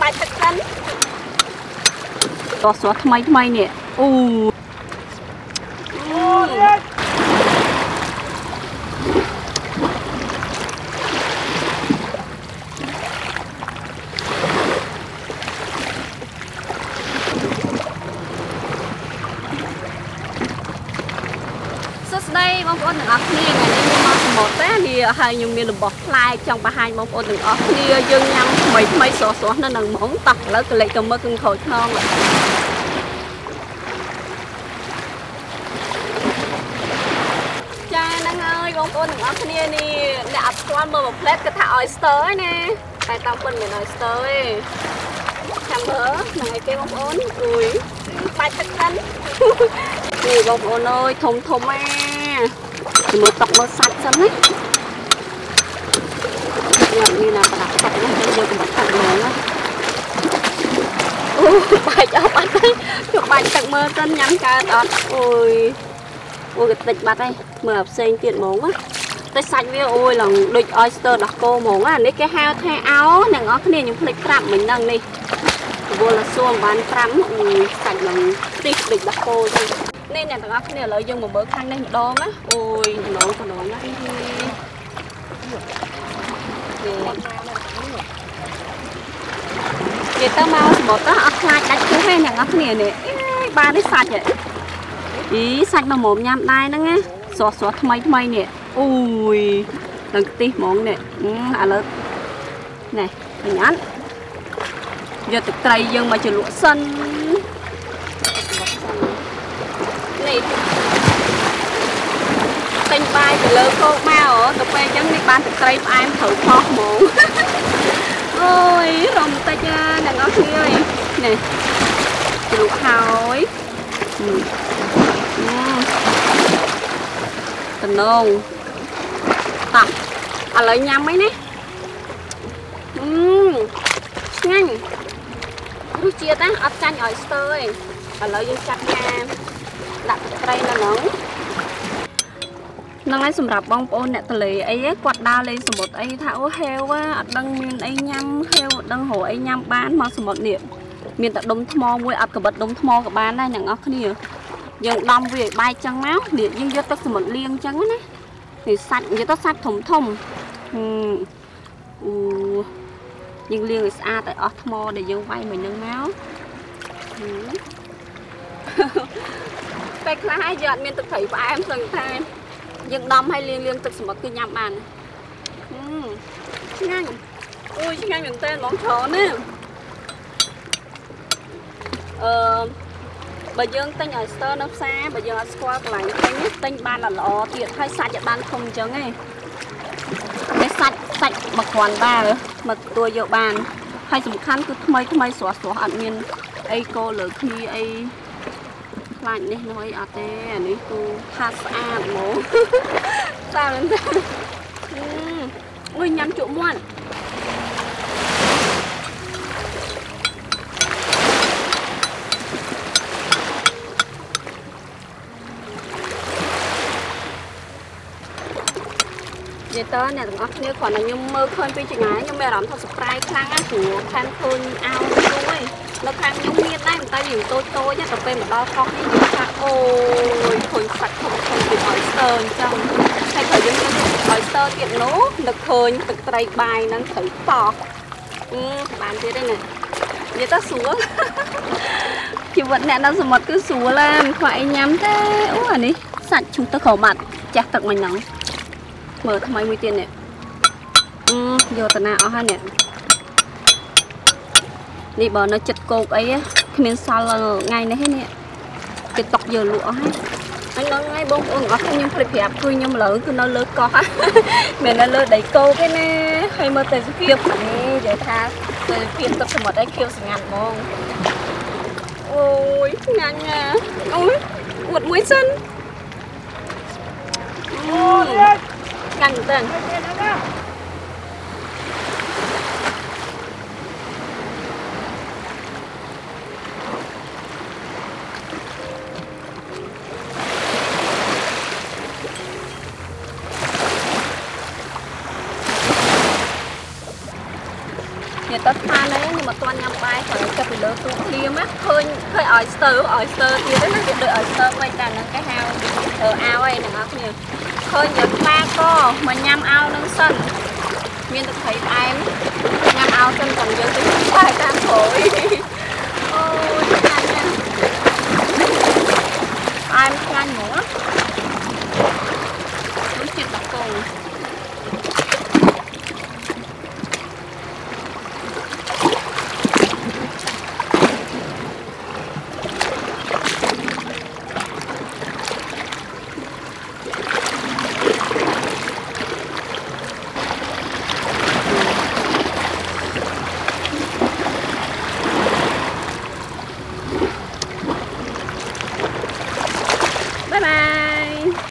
បាច់ទឹកសិនតោះស្រស់ថ្មីថ្មីនេះអូអូស្ដីបងប្អូនទាំងអស់គ្នាថ្ងៃនេះខ្ញុំមកស មុទ្រទេវាហើយខ្ញុំមានរបស់ផ្លែចង់បង្ហាញបងប្អូនទាំងអស់គ្នាយើងញ៉ាំថ្មីថ្មីស្រស់ស្រស់នៅនឹងហ្មងតោះឥឡូវក៏លេចទៅមើលគឺក្រូចថ្នងចាហ្នឹងហើយបងប្អូនទាំងអស់គ្នានេះអ្នកអត់ស្គាល់មើលមួយផ្លែគឺថា oyster ឯណាតែតាមពិតមិន oyster ទេចាំមើលហ្នឹងឯគេបងប្អូនអុយបាច់ទឹកសិននេះបងប្អូនអើយធំធំឯង មើលតុកមើលសាច់សិនណាខ្ញុំមានណាប្រដាប់តុកនេះយើងយកទៅទឹកមកណាអូបាច់អស់បាត់ហើយខ្ញុំបាច់ទឹកមើលសិនញ៉ាំកើតអត់អូយអូយតិចបាត់ហើយមើលផ្សេងទៀតហ្មងណាតែសាច់វាអូយឡើងដូច oyster ដោះគោហ្មងអានេះគេហៅថាអោអ្នកនរគ្នាខ្ញុំភ្លេចប្រាប់មិញហ្នឹងនេះវល់សួរបាន5អូយសាច់ឡើងទីដូចដោះគោចឹង នេះអ្នកទាំងអស់គ្នាឥឡូវយើងមកមើលខាងនេះម្ដងណាអូយចំណងចំណងណានេះនិយាយទៅមកសមុទ្រអត់ខ្លាចដាច់គូសទេអ្នកនរគ្នានេះបាននេះសាច់ហ៎អីសាច់មកមុំញ៉ាំដែរហ្នឹងណាស្រស់ស្រស់ថ្មីថ្មីនេះអូយនឹងខ្ទិះហ្មងនេះឥឡូវនេះឃើញអត់យកទឹកត្រីយើងមកជ្រលក់សិននេះទិ ញបាយទៅលើគោកមកទៅពេលអញ្ចឹងនេះបានទឹកត្រីផ្អែមត្រូវផុសហ្មងអូយរំតិចអ្នកនរគ្នាអើយនេះជ្រក់ហើយតំណងតោះឥឡូវញ៉ាំអីណាអឺឆ្ងាញ់រសជាតិណាអត់ចាញ់ឲ្យស្ទើរទេឥឡូវយើងចាត់ការដាក់ទឹកត្រីនៅហ្នឹង ហ្នឹងហើយសម្រាប់បងប្អូនអ្នកតលេអីគាត់ដើរលេងសមុទ្រអីថាអូហេវអត់ដឹងមានអីញ៉ាំហេវអត់ដឹងរកអីញ៉ាំបានមកសមុទ្រនេះមានតែដុំថ្មមួយអត់កបិតដុំថ្មក៏បានដែរអ្នកនរគ្នាយើងដំវាឲ្យបែកចឹងមកនេះយើងយកទឹកសមុទ្រលាងចឹងណានេះសាច់និយាយទៅសាច់ធំធំអូយើងលាងឲ្យស្អាតឲ្យអស់ថ្មដែលយើងវាយមិញហ្នឹងមកពេលខ្លះហើយយើងអត់មានទឹកត្រីផ្អែមស្នឹងតែ យើងដំឲ្យលាងលាងទឹកសមុទ្រគឺញ៉ាំបានឆ្ងាញ់អូយឆ្ងាញ់មែនតើហ្មងច្រើនណាអឺបើយើងទិញឲ្យស្ទើនៅផ្សារបើយើងអត់ស្គាល់កន្លែងទិញទិញបានល្អទៀតហើយសាច់ឲ្យបានធំអញ្ចឹងឯងនេះសាច់សាច់មកគ្រាន់ដែរមកទទួលយកបានហើយសំខាន់គឺថ្មីថ្មីស្រស់ស្រស់អត់មានអីកោលើគ្នាអី ខ្លាចនេះនោះអីអត់ទេអានេះគឺថាស្អាតហ្មងស្អាតមែនទេអូយញ៉ាំជក់មាត់និយាយតើអ្នកទាំងអស់គ្នាគ្រាន់តែខ្ញុំមើលឃើញពីចម្ងាយខ្ញុំមានអារម្មណ៍ថា surprise ខ្លាំងណាស់ព្រោះខាងឃើញអោយយូរឯង នៅខាងខ្ញុំមានដែរតែវាតូចតូចទៅពេលមកដល់កោះនេះខ្ញុំថាអូយឃើញសាច់ធំធំពី oyster អញ្ចឹងហើយត្រូវយើងយក oyster ទៀតនោះនឹកឃើញទឹកត្រីបាយហ្នឹងត្រូវប៉ោះអឺបានទៀតទេណានិយាយទៅស្រួលជីវិតអ្នកនៅសមុទ្រគឺស្រួលឡាមិនខ្វះអីញ៉ាំទេអូអានេះសាច់ឈូសទៅក្រមាត់ចាស់ទឹកមិញហ្នឹងមើលថ្មីមួយទៀតនេះអឺយកតាណាអស់ហើយនេះ នេះបើនៅចិត្តគោកអីគ្មានសល់ថ្ងៃនេះទេនេះគេຕົកយកលក់អស់ហើយហើយនៅថ្ងៃបងប្អូនអស់ខ្ញុំភ្លេចប្រាប់គឺខ្ញុំលើគឺនៅលើកោះមិននៅលើដីគោកទេណាហើយមើលទៅសភាពនេះនិយាយថាទៅភាពទឹកសមុទ្រអីខៀវស្ងាត់ហ្មងអូយឆ្ងាញ់ណាអូយអួតមួយសិនអូយឆ្ងាញ់មែ នតើនិយាយទៅស្មាននេះខ្ញុំអត់ទាន់ញ៉ាំបាយក្រោយចាប់ពីលើទូភ្លាមណាឃើញឃើញឲ្យស្ទើឲ្យស្ទើទៀតណាវាដូចឲ្យស្ទើវិញតែហ្នឹងគេហៅធ្វើអាវឯងអ្នកនរគ្នាឃើញយកខ្លាក៏មកញ៉ាំអាវនឹងសិនមានទឹកត្រីផ្អែមញ៉ាំអាវសិនចាំយើងទៅបាយតាមក្រោយអូយ